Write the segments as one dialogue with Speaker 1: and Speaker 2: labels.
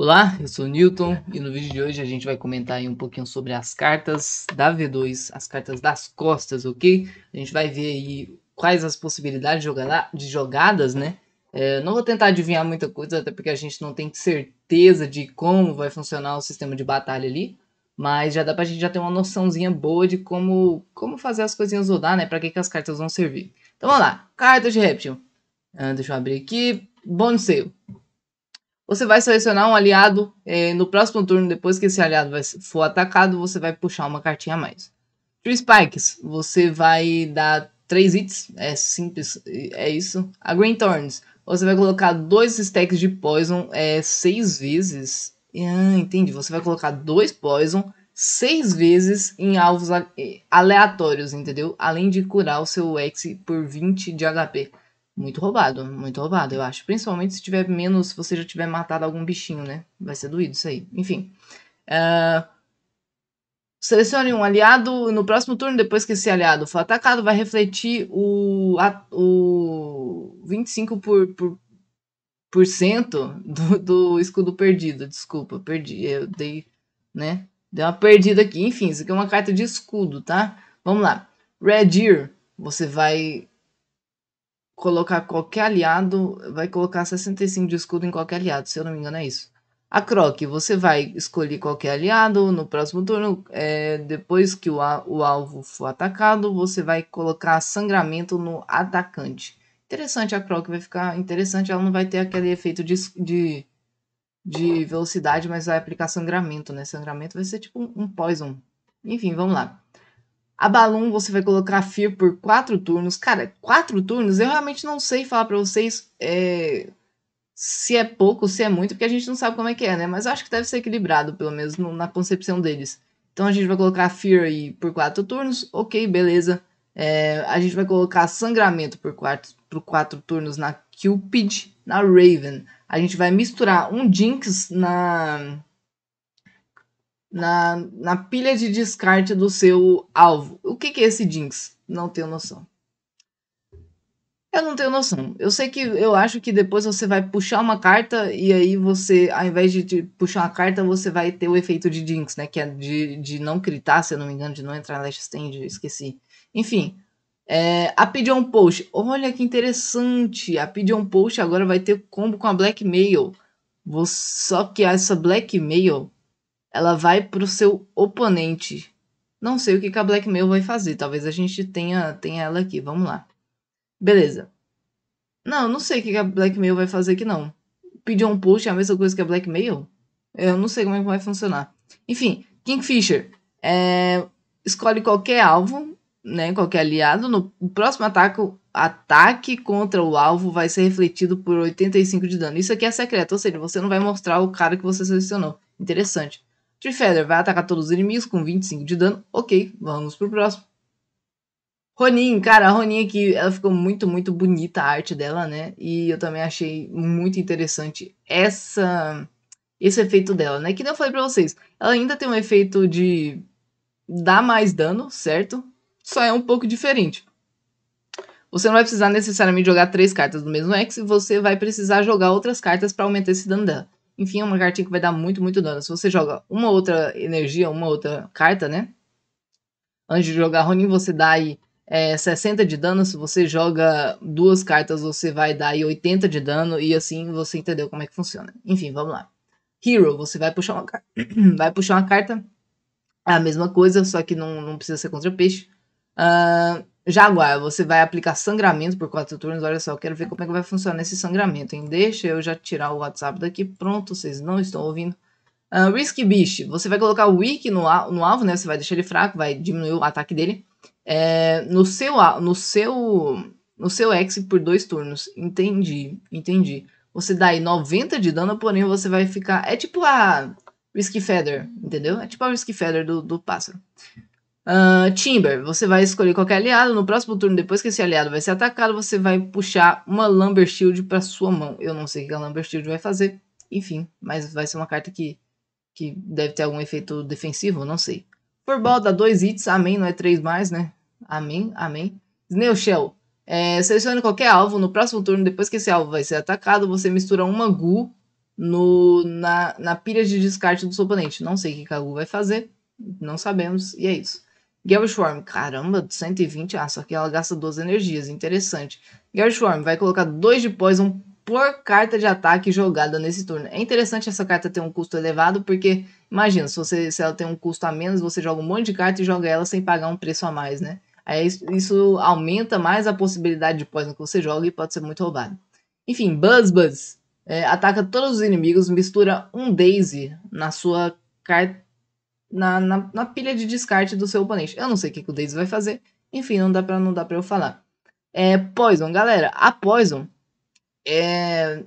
Speaker 1: Olá, eu sou Newton e no vídeo de hoje a gente vai comentar um pouquinho sobre as cartas da V2, as cartas das costas, ok? A gente vai ver aí quais as possibilidades de jogadas, né? É, não vou tentar adivinhar muita coisa, até porque a gente não tem certeza de como vai funcionar o sistema de batalha ali, mas já dá pra gente já ter uma noçãozinha boa de como, como fazer as coisinhas rodar, né? Pra que, que as cartas vão servir. Então vamos lá, carta de réptil. Ah, deixa eu abrir aqui, bônus sale. Você vai selecionar um aliado é, no próximo turno, depois que esse aliado vai, for atacado, você vai puxar uma cartinha a mais. Tree Spikes, você vai dar 3 hits, é simples, é isso. A Green Thorns, você vai colocar dois stacks de Poison é, seis vezes. Ah, entendi, você vai colocar dois Poison seis vezes em alvos aleatórios, entendeu? Além de curar o seu X por 20 de HP. Muito roubado, muito roubado, eu acho. Principalmente se tiver menos, se você já tiver matado algum bichinho, né? Vai ser doído isso aí. Enfim. Uh, selecione um aliado. No próximo turno, depois que esse aliado for atacado, vai refletir o, a, o 25% por, por, por cento do, do escudo perdido. Desculpa, perdi. Eu dei, né? Deu uma perdida aqui. Enfim, isso aqui é uma carta de escudo, tá? Vamos lá. Red Ear, você vai colocar qualquer aliado, vai colocar 65 de escudo em qualquer aliado, se eu não me engano é isso. A Croc, você vai escolher qualquer aliado no próximo turno, é, depois que o, o alvo for atacado, você vai colocar sangramento no atacante. Interessante, a Croc vai ficar interessante, ela não vai ter aquele efeito de, de, de velocidade, mas vai aplicar sangramento, né? Sangramento vai ser tipo um, um poison. Enfim, vamos lá. A Balloon você vai colocar Fear por 4 turnos. Cara, 4 turnos eu realmente não sei falar pra vocês é, se é pouco, se é muito, porque a gente não sabe como é que é, né? Mas acho que deve ser equilibrado, pelo menos no, na concepção deles. Então a gente vai colocar Fear aí por 4 turnos. Ok, beleza. É, a gente vai colocar Sangramento por 4 por quatro turnos na Cupid, na Raven. A gente vai misturar um Jinx na na, na pilha de descarte do seu alvo. O que, que é esse Jinx? Não tenho noção. Eu não tenho noção. Eu sei que eu acho que depois você vai puxar uma carta e aí você, ao invés de puxar uma carta, você vai ter o efeito de Jinx, né? Que é de, de não critar, se eu não me engano, de não entrar na Last Stand, esqueci. Enfim, é, a Pigeon Post. Olha que interessante. A Pigeon Post agora vai ter combo com a Blackmail. Só que essa Blackmail ela vai pro seu oponente. Não sei o que, que a Blackmail vai fazer. Talvez a gente tenha, tenha ela aqui. Vamos lá. Beleza. Não, não sei o que, que a Blackmail vai fazer aqui, não. Pedir um post é a mesma coisa que a Blackmail? Eu não sei como é que vai funcionar. Enfim, Kingfisher. É, escolhe qualquer alvo, né, qualquer aliado. No próximo ataque, ataque contra o alvo vai ser refletido por 85 de dano. Isso aqui é secreto, ou seja, você não vai mostrar o cara que você selecionou. Interessante. Trifeder vai atacar todos os inimigos com 25 de dano. Ok, vamos pro próximo. Ronin, cara, a Ronin aqui, ela ficou muito, muito bonita a arte dela, né? E eu também achei muito interessante essa esse efeito dela, né? Que nem eu falei pra vocês, ela ainda tem um efeito de dar mais dano, certo? Só é um pouco diferente. Você não vai precisar necessariamente jogar três cartas do mesmo X, você vai precisar jogar outras cartas para aumentar esse dano dela. Enfim, é uma cartinha que vai dar muito, muito dano. Se você joga uma outra energia, uma outra carta, né? Antes de jogar Ronin, você dá aí é, 60 de dano. Se você joga duas cartas, você vai dar aí 80 de dano. E assim você entendeu como é que funciona. Enfim, vamos lá. Hero, você vai puxar uma, vai puxar uma carta. É a mesma coisa, só que não, não precisa ser contra peixe. Uh, Jaguar, você vai aplicar sangramento por 4 turnos. Olha só, eu quero ver como é que vai funcionar esse sangramento, hein? Deixa eu já tirar o WhatsApp daqui. Pronto, vocês não estão ouvindo. Uh, Risky Beast, você vai colocar o Weak no, no alvo, né? Você vai deixar ele fraco, vai diminuir o ataque dele. É, no seu no seu no seu X por dois turnos. Entendi, entendi. Você dá aí 90 de dano, porém você vai ficar... É tipo a Risky Feather, entendeu? É tipo a Risky Feather do, do pássaro. Uh, Timber, você vai escolher qualquer aliado. No próximo turno, depois que esse aliado vai ser atacado, você vai puxar uma Lumber Shield para sua mão. Eu não sei o que a Lumber Shield vai fazer, enfim, mas vai ser uma carta que, que deve ter algum efeito defensivo, não sei. Forball dá 2 hits, amém, não é 3 mais, né? Amém, amém. Snail Shell, é, selecione qualquer alvo. No próximo turno, depois que esse alvo vai ser atacado, você mistura uma Gu no, na, na pilha de descarte do seu oponente. Não sei o que Kagu vai fazer, não sabemos, e é isso. Swarm, caramba, 120, ah, só que ela gasta 12 energias, interessante. Swarm vai colocar 2 de Poison por carta de ataque jogada nesse turno. É interessante essa carta ter um custo elevado, porque imagina, se, você, se ela tem um custo a menos, você joga um monte de carta e joga ela sem pagar um preço a mais, né? Aí isso aumenta mais a possibilidade de poison que você joga e pode ser muito roubado. Enfim, Buzz Buzz é, ataca todos os inimigos, mistura um Daisy na sua carta. Na, na, na, pilha de descarte do seu oponente. Eu não sei o que, que o Daisy vai fazer. Enfim, não dá pra, não dá pra eu falar. É, Poison, galera. A Poison é,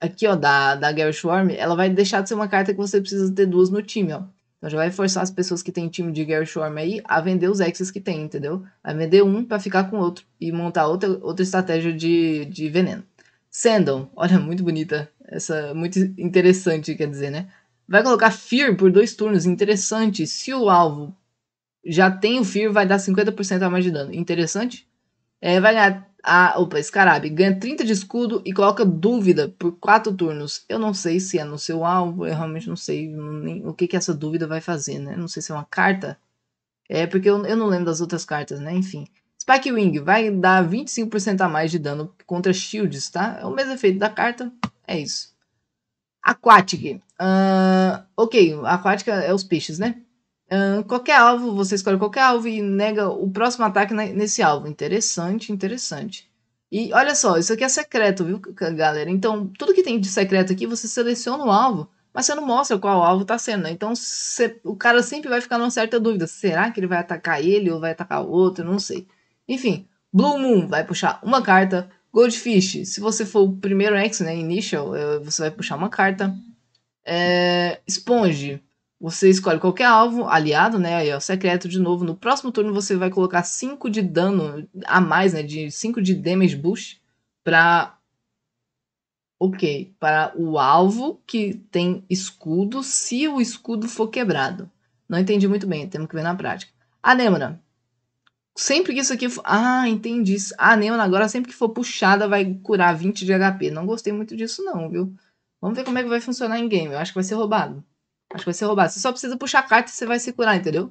Speaker 1: aqui, ó, da, da Gary Swarm, ela vai deixar de ser uma carta que você precisa ter duas no time, ó. Então já vai forçar as pessoas que tem time de Gary Swarm aí a vender os X's que tem, entendeu? Vai vender um para ficar com outro e montar outra, outra estratégia de, de veneno. Sandal, olha, muito bonita. Essa, muito interessante, quer dizer, né? Vai colocar Fear por dois turnos, interessante. Se o alvo já tem o Fear, vai dar 50% a mais de dano. Interessante. É, vai ganhar a, opa, Scarab ganha 30 de escudo e coloca dúvida por 4 turnos. Eu não sei se é no seu alvo, eu realmente não sei nem, o que, que essa dúvida vai fazer, né? Não sei se é uma carta. É porque eu, eu não lembro das outras cartas, né? Enfim. Spike Wing vai dar 25% a mais de dano contra shields, tá? É o mesmo efeito da carta, é isso. Aquatic. Uh, ok, aquática é os peixes, né? Uh, qualquer alvo, você escolhe qualquer alvo e nega o próximo ataque nesse alvo. Interessante, interessante. E olha só, isso aqui é secreto, viu, galera? Então, tudo que tem de secreto aqui, você seleciona o alvo, mas você não mostra qual alvo tá sendo, né? Então, cê, o cara sempre vai ficar numa certa dúvida. Será que ele vai atacar ele ou vai atacar o outro? Não sei. Enfim, Blue Moon vai puxar uma carta. Goldfish, se você for o primeiro X, né, Initial, eh, você vai puxar uma carta. É, Sponge, você escolhe qualquer alvo aliado, né? Aí, ó, secreto de novo. No próximo turno você vai colocar 5 de dano a mais, né? De 5 de damage boost para Ok, para o alvo que tem escudo, se o escudo for quebrado. Não entendi muito bem, temos que ver na prática. Anêmona. Sempre que isso aqui for... Ah, entendi. A Anêmona agora, sempre que for puxada, vai curar 20 de HP. Não gostei muito disso não, viu? Vamos ver como é que vai funcionar em game. Eu acho que vai ser roubado. Acho que vai ser roubado. Você só precisa puxar a carta e você vai se curar, entendeu?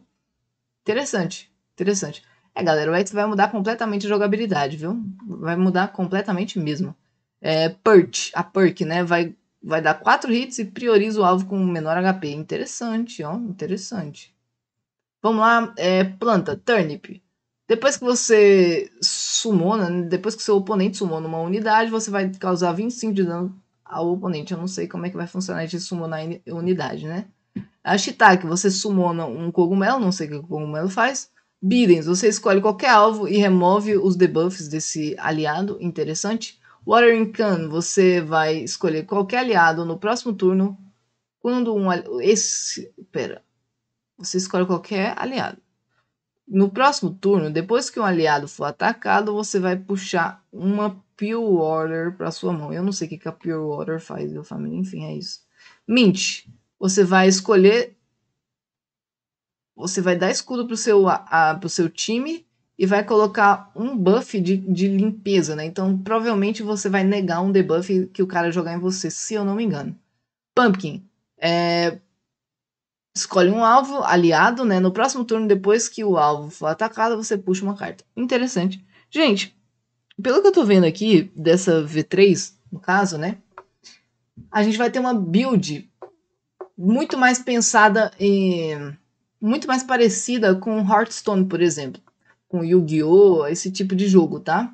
Speaker 1: Interessante. Interessante. É, galera, o X vai mudar completamente a jogabilidade, viu? Vai mudar completamente mesmo. É, Perch, a Perk, né? Vai, vai dar 4 hits e prioriza o alvo com menor HP. Interessante, ó. Interessante. Vamos lá, é, planta, Turnip. Depois que você sumona, depois que seu oponente sumona uma unidade, você vai causar 25 de dano ao oponente. Eu não sei como é que vai funcionar esse summonar unidade, né? A Shiitake, você summona um cogumelo, não sei o que o cogumelo faz. Bidens, você escolhe qualquer alvo e remove os debuffs desse aliado, interessante. Watering Can, você vai escolher qualquer aliado no próximo turno. Quando um esse, pera, você escolhe qualquer aliado. No próximo turno, depois que um aliado for atacado, você vai puxar uma Pure Water para sua mão. Eu não sei o que, que a Pure Water faz, meu família. Enfim, é isso. Mint. Você vai escolher. Você vai dar escudo pro seu, seu time e vai colocar um buff de, de limpeza, né? Então, provavelmente você vai negar um debuff que o cara jogar em você, se eu não me engano. Pumpkin. É, escolhe um alvo aliado, né? No próximo turno, depois que o alvo for atacado, você puxa uma carta. Interessante. Gente, pelo que eu tô vendo aqui, dessa V3, no caso, né? A gente vai ter uma build muito mais pensada em. muito mais parecida com Hearthstone, por exemplo. Com Yu-Gi-Oh!, esse tipo de jogo, tá?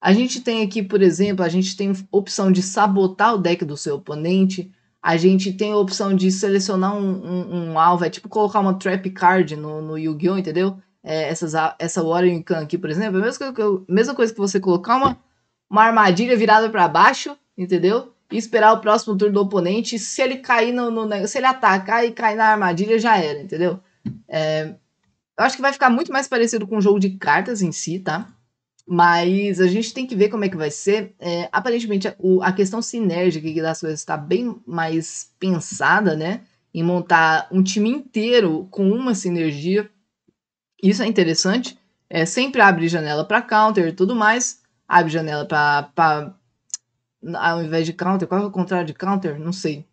Speaker 1: A gente tem aqui, por exemplo, a gente tem opção de sabotar o deck do seu oponente. A gente tem a opção de selecionar um, um, um alvo, é tipo colocar uma trap card no, no Yu-Gi-Oh!, entendeu? é, essas, essa Warring Khan aqui, por exemplo, é a mesma coisa, mesma coisa que você colocar uma, uma armadilha virada para baixo, entendeu? E esperar o próximo turno do oponente. Se ele cair no, no se ele atacar e cair na armadilha, já era, entendeu? É, eu acho que vai ficar muito mais parecido com o jogo de cartas em si, tá? Mas a gente tem que ver como é que vai ser. É, aparentemente, a, a questão sinérgica das coisas está bem mais pensada, né? Em montar um time inteiro com uma sinergia isso é interessante. É, sempre abre janela para counter e tudo mais. Abre janela para ao invés de counter. Qual é o contrário de counter? Não sei.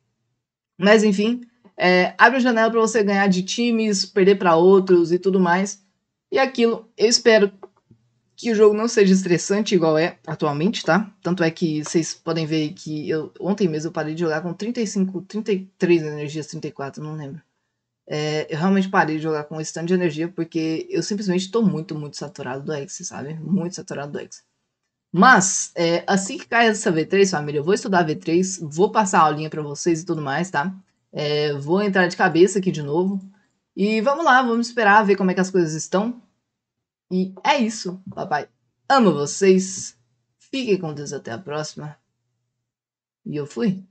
Speaker 1: Mas enfim, é, abre janela para você ganhar de times, perder para outros e tudo mais. E aquilo, eu espero que o jogo não seja estressante igual é atualmente, tá? Tanto é que vocês podem ver que eu, ontem mesmo eu parei de jogar com 35, 33 energias, 34, não lembro. É, eu realmente parei de jogar com esse tanto de energia porque eu simplesmente tô muito, muito saturado do X, sabe? Muito saturado do X. Mas, é, assim que cair essa V3, família, eu vou estudar V3, vou passar a aulinha pra vocês e tudo mais, tá? É, vou entrar de cabeça aqui de novo. E vamos lá, vamos esperar ver como é que as coisas estão. E é isso, papai. Amo vocês. Fiquem com Deus até a próxima. E eu fui.